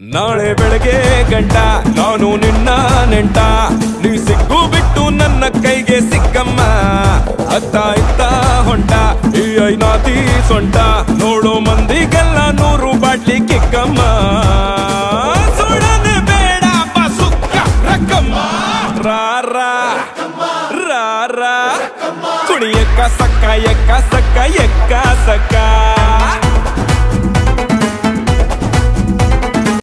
ನಾಳೆ ಬೆಳಗ್ಗೆ ಗಂಟ ನಾನು ನಿನ್ನ ನೆಂಟ. ನೀ ಸಿಕ್ಕು ಬಿಟ್ಟು ನನ್ನ ಕೈಗೆ ಸಿಕ್ಕಮ್ಮ. ಅತ್ತ ಇತ್ತ ಹೊಂಟ, ಈ ಐನಾತಿ ಸೊಂಟ. ನೋಡೋ ಮಂದಿಗೆಲ್ಲ ನೂರು ಬಾಟ್ಲಿ ಕಿಕ್ಕಮ್ಮ. ಸುಡನೆ ಬೇಡ ಸುಕ್ಕ ರಕ್ಕಮ್ಮ. ರಾರ ರಾರ ಕುಣಿಯಕ್ಕ ಸಕ್ಕ, ಎಕ್ಕ ಸಕ್ಕ, ಎಕ್ಕ